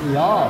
你要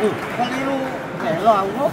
Ừ, con đi luôn để lò ngốc.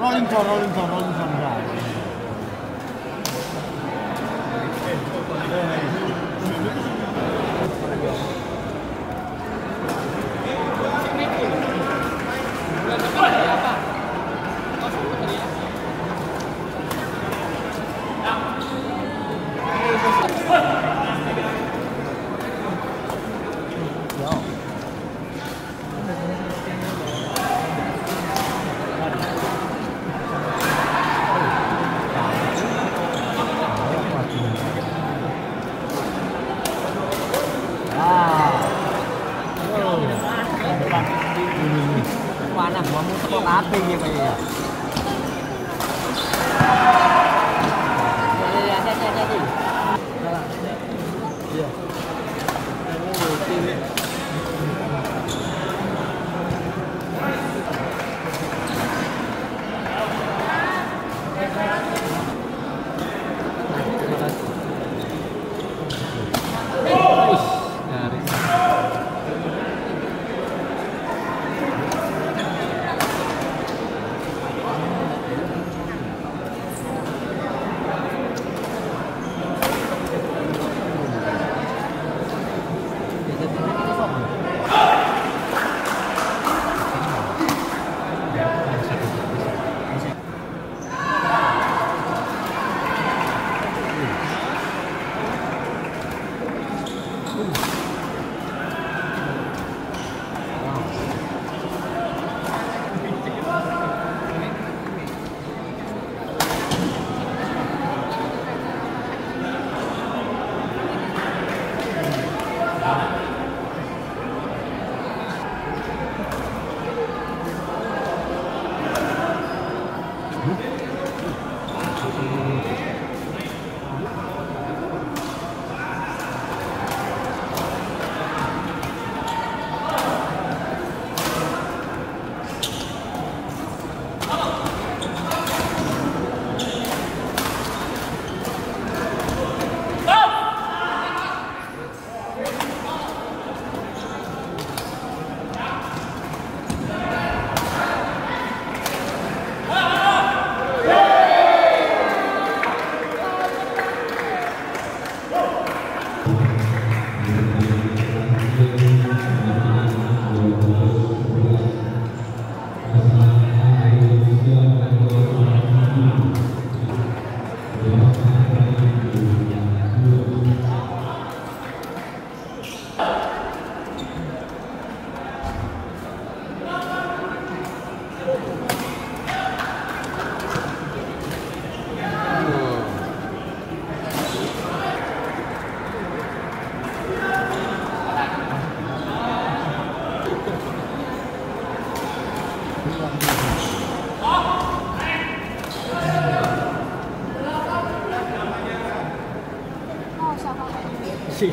Rolling zone, rolling zone, rolling.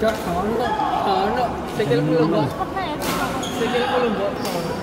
Gak, gak ono, gak ono. Sikilku lho, Mbak. Sikilku lho, Mbak.